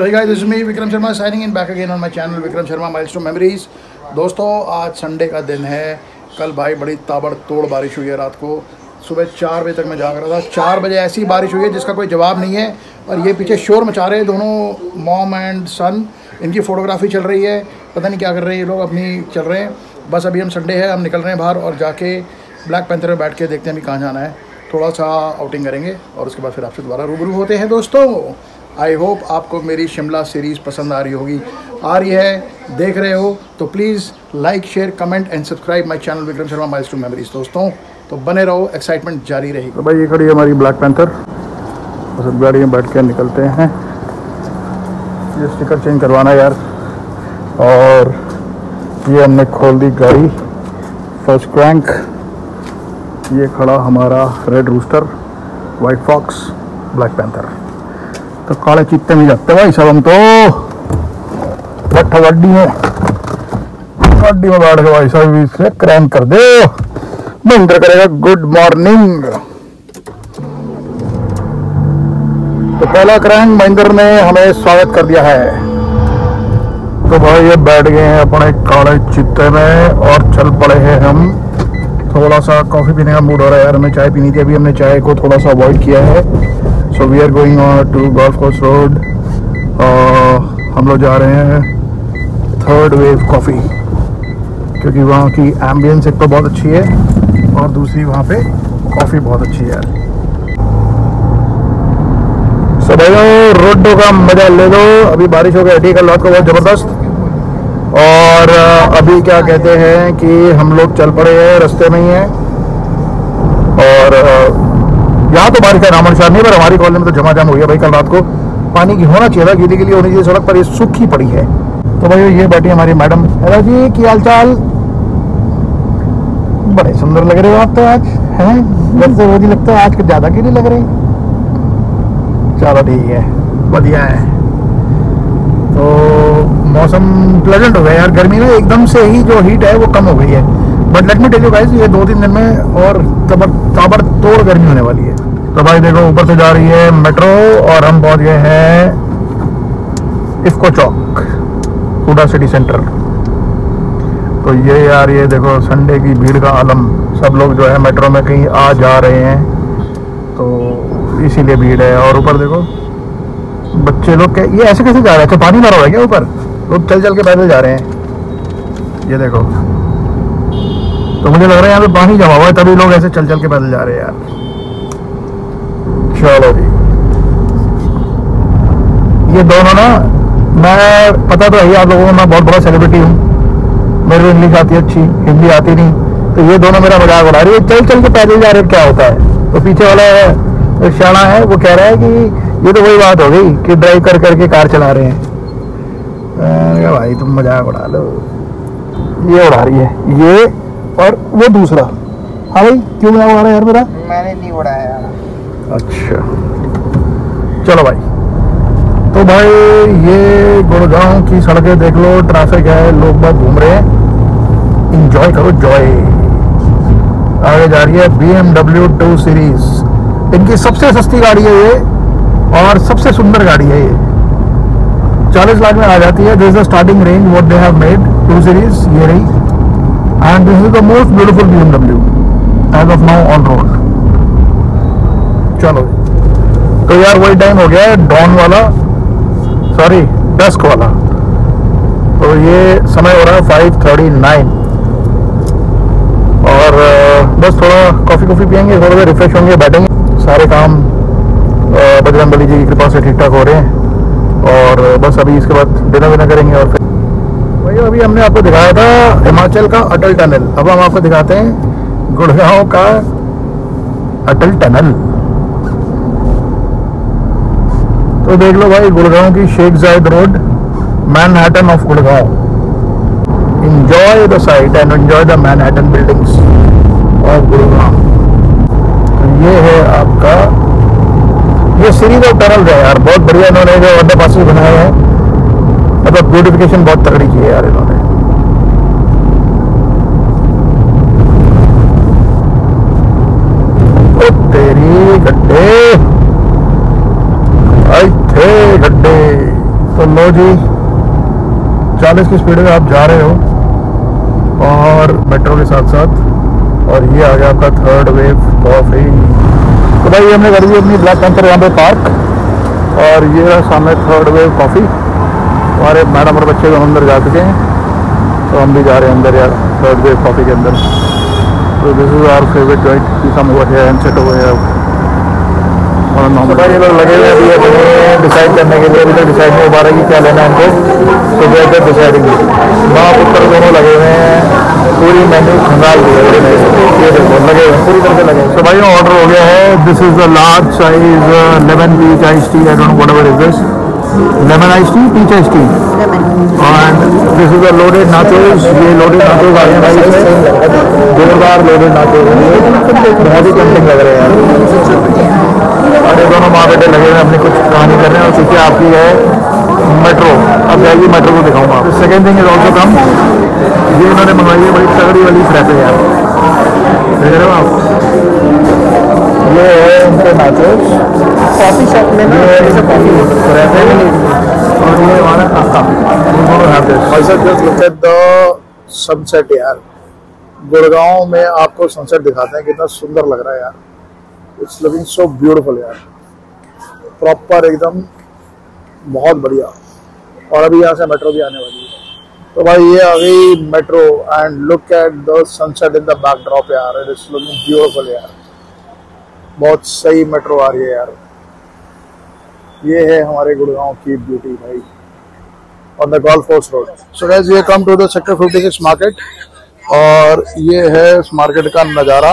So hey guys, this is me Vikram Sharma signing in back again on my channel Vikram Sharma to memories दोस्तों आज Sunday का दिन है। कल भाई बड़ी ताबड़तोड़ बारिश हुई है रात को। सुबह चार बजे तक मैं जाग रहा था। चार बजे ऐसी बारिश हुई है जिसका कोई जवाब नहीं है। और ये पीछे शोर मचा रहे हैं दोनों मॉम एंड सन इनकी फ़ोटोग्राफी चल रही है। पता नहीं क्या कर रहे हैं ये लोग अपनी चल रहे हैं। बस अभी हम संडे है हम निकल रहे हैं बाहर और जाके ब्लैक पैंथर में बैठ के देखते हैं अभी कहाँ जाना है। थोड़ा सा आउटिंग करेंगे और उसके बाद फिर आपसे दोबारा रूबरू होते हैं दोस्तों। आई होप आपको मेरी शिमला सीरीज़ पसंद आ रही होगी। आ रही है देख रहे हो तो please like share comment and subscribe my channel Vikram Sharma miles to memories दोस्तों तो बने रहो एक्साइटमेंट जारी रहेगी। तो भाई, ये खड़ी है हमारी ब्लैक पैंथर बस अब गाड़ी में बैठ के निकलते हैं। ये स्टिकर चेंज करवाना यार। और ये हमने खोल दी गाड़ी। फ़र्स्ट क्रैंक ये खड़ा हमारा red rooster white fox black panther तो काले चित्ते में जाते भाई सब हम तो बैठा गाड़ी में गाड़ी में बैठ के भाई साहब इसे क्रैंक कर दो महेंद्र करेगा गुड मॉर्निंग तो पहला क्रैंक महेंद्र ने हमें स्वागत कर दिया है तो भाई ये बैठ गए हैं अपने काले चित्ते में और चल पड़े हैं हम थोड़ा सा कॉफ़ी पीने का मूड हो रहा है यार हमें चाय पीनी थी अभी हमने चाय को थोड़ा सा अवॉइड किया है so we are going to golf course road हम लोग जा रहे हैं थर्ड वेव कॉफ़ी क्योंकि वहाँ की एम्बियंस एक तो बहुत अच्छी है और दूसरी वहाँ पे कॉफ़ी बहुत अच्छी है। सो भाई रोडो का मज़ा ले लो। अभी बारिश हो गई हटी कल लॉट को बहुत ज़बरदस्त। और अभी क्या कहते हैं कि हम लोग चल पड़े हैं, रास्ते में ही हैं। और यहाँ तो बारिश है निशान नहीं, पर हमारी कॉलोनी में तो जमा जाम हो गया भाई, कल रात को पानी की होना चाहिए था, गीली गीली होनी चाहिए सड़क पर, ये सूखी पड़ी है। तो भाई, ये बैठी हमारी मैडम, हेलो जी, की हाल चाल बड़े सुंदर लग रहे हो आप तो आज, हैं? वैसे रोज ही लगता है, आज ज़्यादा नहीं लग रही चलो ठीक है, बढ़िया है। तो मौसम प्लेजेंट हो गया यार, गर्मी में एकदम से ही जो हीट है, वो कम हो गई है। But let me tell you guys ये दो तीन दिन में और तबर तोड़ गर्मी होने वाली है। तो भाई देखो, ऊपर से जा रही है मेट्रो और हम पहुँच गए हैं इफ्को चौक हुडा सिटी सेंटर तो ये यार, ये देखो संडे की भीड़ का आलम। सब लोग जो है मेट्रो में कहीं आ जा रहे हैं। तो इसीलिए भीड़ है। और ऊपर देखो, बच्चे लोग क्या ये ऐसे कैसे जा रहे हैं? अच्छा पानी भरा हुआ है क्या ऊपर? लोग चल चल के पैदल जा रहे हैं। ये देखो तो मुझे लग रहा है यहाँ पे पानी जमा हुआ है, तभी लोग ऐसे चल चल के पैदल जा रहे हैं यार। चलो जी। ये दोनों ना, मैं, पता तो है आप लोगों को, मैं बहुत बड़ा सेलिब्रिटी हूँ। मेरे को इंग्लिश आती है अच्छी हिंदी आती नहीं। तो ये दोनों मेरा मज़ाक उड़ा रही है। चल चल के पैदल जा रहे क्या होता है? तो पीछे वाला शाना है, वो कह रहा है कि, ये तो वही बात हो गई कि ड्राइव कर, करके कार चला रहे हैं। भाई तुम मज़ाक उड़ा लो। ये उड़ा रही है। ये और वो दूसरा। हाँ भाई क्यों मज़ाक उड़ा रहा है यार मेरा? मैंने नहीं उड़ाया। अच्छा। चलो भाई। तो भाई ये गुड़गांव की सड़कें देख लो ट्रैफ़िक है लोग बहुत घूम रहे हैं। इंजॉय करो जॉय आगे जा रही है B M W two series इनकी सबसे सस्ती गाड़ी है ये और सबसे सुंदर गाड़ी है ये। चालीस लाख में आ जाती है this the starting range what they have made two series ये रही। Is the most beautiful B M W as of now on road चलो। तो यार वही टाइम हो गया है डॉन वाला। सॉरी डस्क वाला। तो ये समय हो रहा है फाइव थर्टी नाइन और बस थोड़ा कॉफ़ी कॉफ़ी पियेंगे, थोड़ा सा रिफ्रेश होंगे, बैठेंगे। सारे काम बजरंग बली जी की कृपा से ठीक ठाक हो रहे हैं। और, बस अभी इसके बाद डिनर विनर करेंगे और फिर भैया अभी हमने आपको दिखाया था हिमाचल का अटल टनल। अब हम आपको दिखाते हैं गुड़गांव का अटल टनल। तो देख लो भाई, गुड़गांव की Sheikh Zayed road Manhattan of Gurgaon. Enjoy the site and enjoy the Manhattan buildings of Gurgaon. तो ये है आपका, ये सीरीज़ ऑफ़ टनल है यार, बहुत बढ़िया इन्होंने जो अंडर पासिस बनाए हैं। मतलब ब्यूटिफिकेशन बहुत तगड़ी की है यार इन्होंने। तेरी गड्ढे। थे गड्ढे। तो लो जी, चालीस की स्पीड में आप जा रहे हो, और मेट्रो के साथ साथ, और ये आ गया आपका थर्ड वेव कॉफ़ी तो भाई हमने कर दी अपनी ब्लैक पेंथर यहाँ पे पार्क और ये रहा सामने थर्ड वेव कॉफ़ी हमारे मैडम और बच्चे तो अंदर जा चुके हैं। तो हम भी जा रहे हैं अंदर यार थर्ड वेव कॉफ़ी के अंदर। तो this is our favourite joint की सम ओवर है एंड सेट ओवर है और नॉर्मल भाई ये लोग लगे हुए अभी अपने डिसाइड करने के लिए अभी तक डिसाइड नहीं हो पा रहा कि क्या लेना है उनको। तो वे आर डिसाइडिंग माँ पुत्र दोनों लगे हुए हैं पूरी मेन्यू खंगाल दी है ये देखो लगे हुए हैं, पूरी तरह से लगे हुए तो भाई ऑर्डर हो गया है। This is the large size lemon peach ice tea I don't know what is this lemon ice tea peach ice tea and this is the loaded nachos ये लोडेड नाचोस आ गए भाई जोरदार लोडेड हैं। ये बहुत ही टेम्पटिंग लग रहे हैं यार। और ये दोनों माँ बेटे लगे हुए हैं अपनी कुछ कहानी कर रहे हैं। और पीछे आपकी है मेट्रो अब जाएगी मेट्रो को दिखाऊँगा आपको। Second thing is also come ये इन्होंने मंगवाई है बड़ी तगड़ी वाली फ्रैपे यार। देख रहे हो आप? ये है इनके नाचोस कॉफ़ी शॉप में ना ये कॉफ़ी फ्रैपे और ये हमारा काका दोनों हैव दिस भाई साहब just look at the sunset यार गुड़गांव में आपको सनसेट दिखाते हैं कितना सुंदर लग रहा है यार। इट्स लुकिंग सो ब्यूटीफुल यार। प्रॉपर एकदम बहुत बढ़िया। और अभी यहाँ से मेट्रो भी आने वाली है। तो भाई ये आ गई metro and look at the sunset in the backdrop यार। इट इज़ लुकिंग ब्यूटीफुल यार। बहुत सही मेट्रो आ रही है यार। ये है हमारे गुड़गांव की ब्यूटी भाई। On the golf course road so guys ये come to the sector 56 market और ये है इस मार्केट का नज़ारा।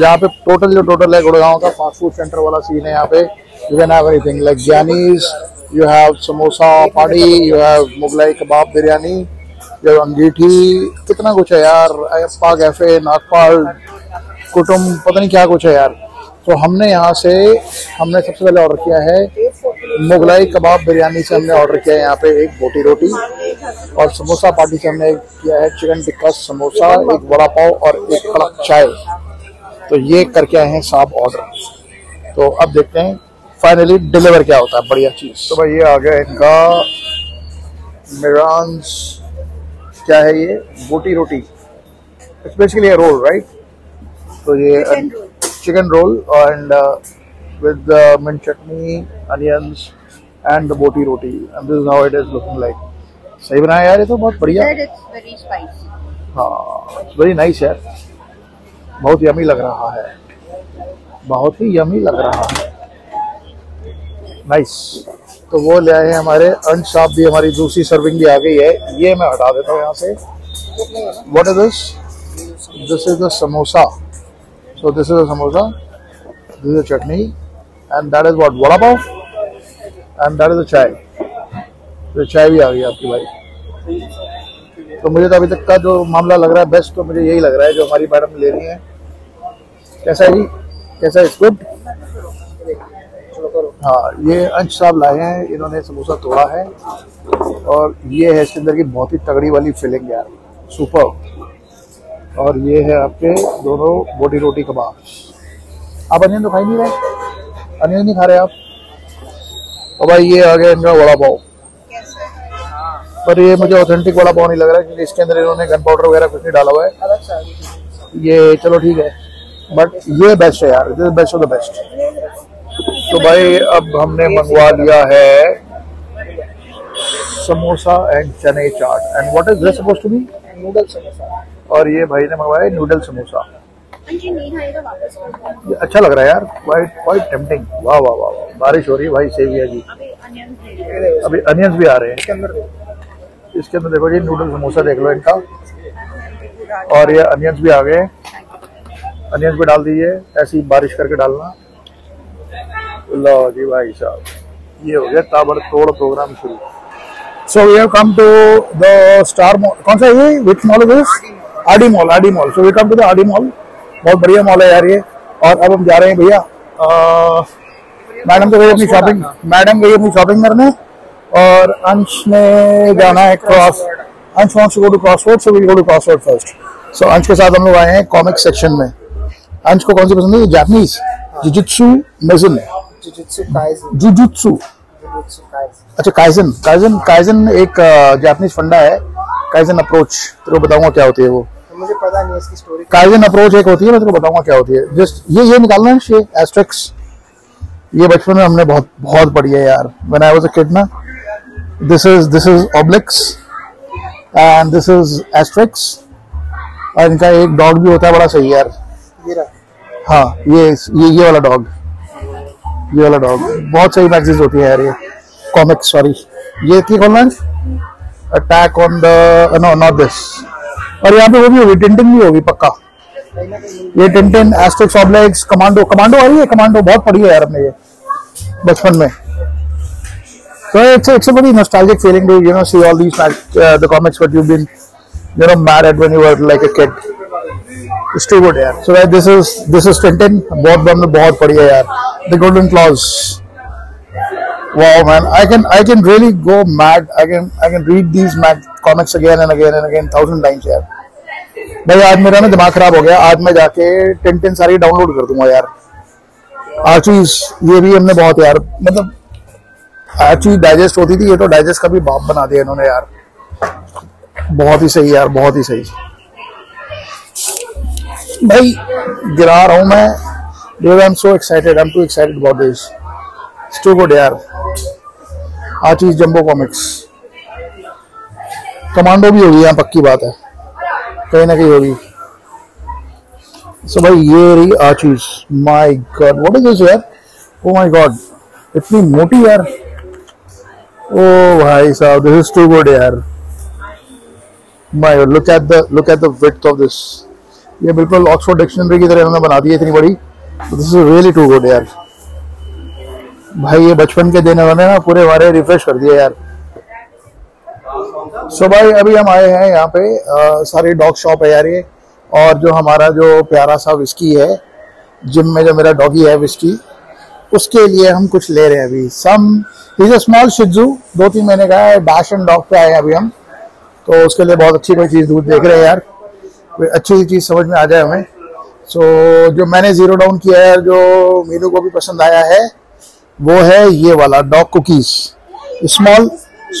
यहाँ पे टोटल जो टोटल है गुड़गांव का फास्ट फ़ूड सेंटर वाला सीन है यहाँ पे। You can have anything like Giani's you have samosa party you have Mughlai kebab biryani Angeethi कितना कुछ है यार। अयप्पा कैफ़े नागपाल कुटुम पता नहीं क्या कुछ है यार। तो हमने यहाँ से, हमने सबसे पहले ऑर्डर किया है मुगलाई कबाब बिरयानी से हमने ऑर्डर किया है। यहाँ पे एक बोटी रोटी और समोसा पार्टी से हमने किया है चिकन टिक्का समोसा एक वड़ा पाव और एक कड़क चाय। तो ये करके आए हैं साहब ऑर्डर तो अब देखते हैं फाइनली डिलीवर क्या होता है बढ़िया चीज़। तो भाई ये आ गया इनका मिरान्स क्या है ये? बोटी रोटी। स्पेशली रोल राइट तो ये chicken roll and with mint chutney onions and the boti roti and this how it is looking like सही बनाया यार ये तो बहुत बढ़िया. हाँ वेरी नाइस यार। बहुत यमी लग रहा है। बहुत ही यमी लग रहा है। नाइस तो वो ले आए हैं हमारे अंश साहब भी हमारी दूसरी सर्विंग भी आ गई है। ये मैं हटा देता हूँ यहाँ से। What is this this is the samosa so this is the samosa this is chutney and that is what vada pav and that is the chai तो चाय भी आ गई आपकी भाई तो मुझे तो अभी तक का जो मामला लग रहा है बेस्ट तो मुझे यही लग रहा है जो हमारी मैडम ले रही है। कैसा है जी? कैसा है गुड हाँ ये अंश साहब लाए हैं, इन्होंने समोसा तोड़ा है। और ये है इसके अंदर की बहुत ही तगड़ी वाली फिलिंग यार। सुपर और ये है आपके दोनों बोटी रोटी कबाब। आप अनियन तो खा ही नहीं रहे? अनियन नहीं खा रहे आप? और भाई ये आ गया इनका वड़ा पाव। पर ये मुझे ऑथेंटिक वड़ा पाव नहीं लग रहा क्योंकि इसके अंदर इन्होंने गन पाउडर वगैरह कुछ नहीं डाला हुआ है। ये चलो ठीक है। बट ये बेस्ट है यार this best of the best तो भाई अब हमने मंगवा लिया है samosa and chane chaat. And what is this suppose to be noodle samosa. और ये भाई ने मंगवाया नूडल समोसा। कर दो। ये अच्छा लग रहा है यार क्वाइट क्वाइट टेम्पटिंग वाह वाह वाह बारिश हो रही है भाई है जी। अभी अनियंस भी आ रहे हैं। इसके अंदर इसके अंदर देखो जी नूडल समोसा देख लो इनका। और ये अनियंस भी आ गए अनियंस भी डाल दीजिए ऐसी बारिश करके डालना। लो जी भाई साहब। ये हो गया ताबड़ तोड़ प्रोग्राम शुरू। So we have come to the star mall कौन सा ये? Which mall is RD mall. RD mall so we come to the RD mall. बहुत बढ़िया मॉल है यार ये। और अब हम जा रहे हैं भैया मैडम तो गई अपनी शॉपिंग मैडम गई अपनी शॉपिंग करने और अंश ने जाना है cross Ansh wants to go to Crossword so we go to Crossword first so Ansh के साथ हम लोग आए हैं कॉमिक सेक्शन में। अंश को कौन सी पसंद है? जापानीज जुजुत्सु मेजुन. जुजुत्सु अच्छा काइजन काइजन काइजन एक जापानीज फंडा है। काइजन अप्रोच तेरे को बताऊँगा क्या होती है वो। तो मुझे पता नहीं इसकी स्टोरी काइजन अप्रोच एक होती है मैं तेरे को बताऊँगा क्या होती है। जस्ट ये ये निकालना है ये एस्ट्रिक्स ये बचपन में हमने बहुत बहुत पढ़ी है यार। When I was a kid ना this is this is Obelix and this is Asterix और इनका एक डॉग भी होता है बड़ा सही यार। हाँ ये ये ये वाला डॉग ये वाला डॉग बहुत सही मैगजीन्स होती है यार ये। कॉमिक्स सॉरी ये की खोलना attack on the no not this और यहाँ पे वो भी होगी टिंटिन भी होगी पक्का ना ये Tintin Asterix Obelix commando commando आई है कमांडो बहुत पढ़ी है यार हमने ये बचपन में it's a very nostalgic feeling to you know see all these uh, the comics what you've been you know mad at when you were like a kid. It's too good यार. So that this is this is Tintin बहुत हमने बहुत पढ़ी है यार. The Golden Claws. Wow man, I can I can really go mad. I can I can read these mad comics again and again and again thousand times यार. भाई, आज मेरा ना दिमाग खराब हो गया। आज मैं जाके टिन टिन सारी डाउनलोड कर दूँगा यार। आर्चीज ये भी हमने बहुत यार मतलब आर्चीज डाइजेस्ट होती थी, ये तो डाइजेस्ट का भी बाप बना दिया इन्होंने यार। बहुत ही सही यार, बहुत ही सही। भाई, गिरा रहा हूँ मैं। Dude, i'm so excited, i'm too excited about this it's too good यार। आर्चीज जंबो कॉमिक्स कमांडो भी होगी यहाँ पक्की बात है। कहीं ना कहीं होगी। सो भाई, ये रही Archies my god what is this यार? ओ माय गॉड इतनी मोटी यार। ओ भाई साहब दिस इज़ टू गुड यार। My look at the look at the width of this ये बिल्कुल ऑक्सफोर्ड डिक्शनरी की तरह इन्होंने बना दी है इतनी बड़ी। This is really too good यार। भाई, ये बचपन के दिन उन्होंने ना पूरे हमारे रिफ्रेश कर दिया यार। सो भाई अभी हम आए हैं यहाँ पे अ, सारी डॉग शॉप है यार ये और जो हमारा जो प्यारा सा विस्की है जिम में जो मेरा डॉगी है विस्की उसके लिए हम कुछ ले रहे हैं अभी। सम इज़ अ स्मॉल शिजू दो तीन महीने का है डैश एंड डॉग पे आए हैं अभी हम। तो उसके लिए बहुत अच्छी कोई चीज़ दूध देख रहे हैं यार। कोई अच्छी चीज़ समझ में आ जाए हमें। सो जो मैंने ज़ीरो डाउन किया है जो मीनू को भी पसंद आया है वो है ये वाला dog cookies small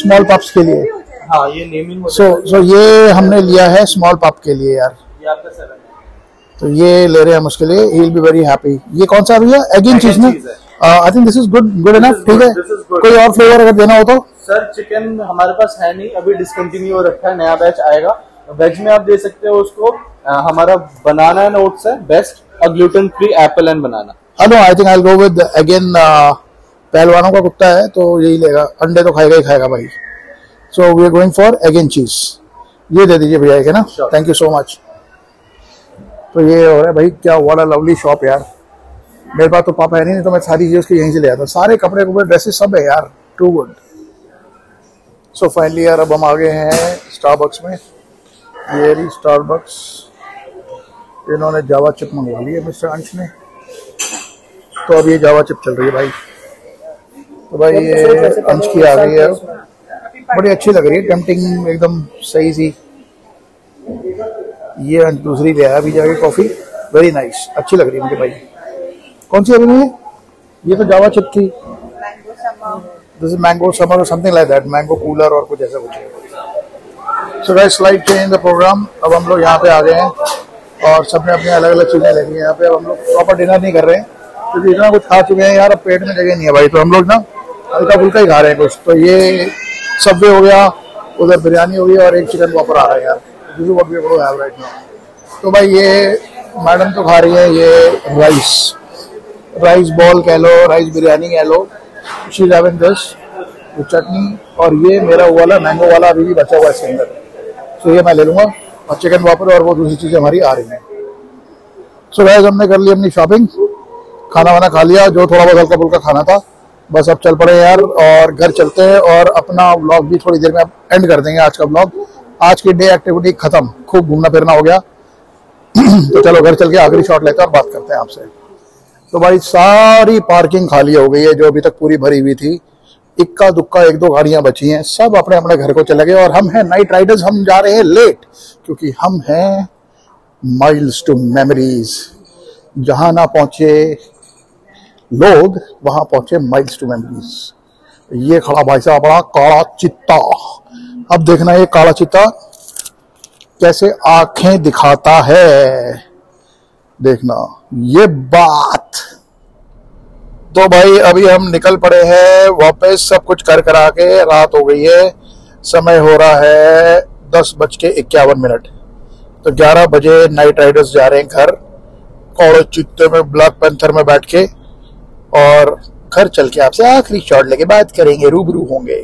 small pups के लिए। हाँ ये नेमिंग हो सो सो ये हमने लिया है स्मॉल पप के लिए यार। ये आपका सेवन तो ये ले रहे हैं हम उसके लिए ही विल बी वेरी हैप्पी ये कौन सा भैया? एगिन चीज़ ना? I think this is good good enough ठीक है. कोई और फ्लेवर अगर देना हो तो? सर चिकन हमारे पास है नहीं अभी डिसकंटिन्यू हो रखा है नया बैच आएगा। वेज में आप दे सकते हो उसको अ, हमारा बनाना एंड ओट्स है बेस्ट और gluten free apple and banana no I think I go with again पहलवानों का कुत्ता है तो यही लेगा। अंडे तो खाएगा ही खाएगा भाई। So we are going for again cheese ये दे दीजिए भैया एक है ना? थैंक यू सो मच तो ये हो रहा है भाई क्या वाला लवली शॉप यार। मेरे पास तो पापा है नहीं, नहीं तो मैं सारी चीज़ें उसकी यहीं से ले आता सारे कपड़े कपड़े ड्रेसेस सब है यार टू गुड सो फाइनली यार अब हम आ गए हैं स्टारबक्स में। ये रही स्टारबक्स इन्होंने जावा चिप मंगवा ली है मिस्टर अंश ने। तो अब ये जावा चिप चल रही है भाई। तो भाई ये अंश की आ गई है। बड़ी अच्छी लग रही है। टेम्पटिंग एकदम सही सी। ये दूसरी ले आया अभी जाके कॉफ़ी वेरी नाइस अच्छी लग रही है मुझे भाई। कौन सी अभी ये ये तो जावा चिप थी। दिस इज़ मैंगो समर और something like that mango cooler और कुछ ऐसा कुछ। है so guys slide change the program अब हम लोग यहाँ पे आ गए हैं। और सबने अपनी अलग अलग चीज़ें ले ली हैं। यहाँ पे अब हम लोग प्रॉपर डिनर नहीं कर रहे हैं। क्योंकि इतना कुछ खा चुके हैं यार अब पेट में जगह नहीं है भाई। तो हम लोग ना हल्का फुल्का ही खा रहे हैं कुछ। तो ये सब्वे हो गया उधर बिरयानी हो गई और एक चिकन वॉपर आ रहा है यार। This is we have right now तो भाई ये मैडम तो खा रही है ये राइस राइस बॉल कह लो राइस बिरयानी कह लो शी हैविंग दिस चटनी और ये मेरा वो वाला मैंगो वाला अभी भी बचा हुआ है इसके अंदर। सो ये मैं ले लूँगा और चिकन वापर और वो दूसरी चीज़ें हमारी आ रही हैं। सो so, हमने कर ली अपनी शॉपिंग खाना वाना खा लिया जो थोड़ा बहुत हल्का फुल्का खाना था। बस अब चल पड़े यार, और घर चलते हैं, और अपना व्लॉग भी थोड़ी देर में अब एंड कर देंगे आज का व्लॉग आज की डे एक्टिविटी खत्म, खूब घूमना फिरना हो गया। तो चलो घर चल के आखिरी शॉट लेकर और बात करते हैं आपसे। तो भाई सारी पार्किंग खाली हो गई है, जो अभी तक पूरी भरी हुई थी। इक्का दुक्का एक दो गाड़ियाँ बची हैं, सब अपने अपने घर को चले गए, और हम हैं नाइट राइडर्स हम जा रहे हैं लेट क्योंकि हम हैं माइल्स टू मेमोरीज जहाँ ना पहुँचे लोग वहाँ पहुँचे माइल्स टू मेमोरीज ये खड़ा भाई साहब, बड़ा काला चित्ता। अब देखना ये काला चित्ता कैसे आँखें दिखाता है। देखना, ये बात। तो भाई, अभी हम निकल पड़े हैं, वापस सब कुछ कर करा के रात हो गई है। समय हो रहा है दस बज के इक्यावन मिनट। तो ग्यारह बजे नाइट राइडर्स जा रहे हैं घर। और चित्ते में, ब्लैक पैंथर में बैठ के। और घर चल के आपसे आखिरी शॉट लेके बात करेंगे रूबरू होंगे।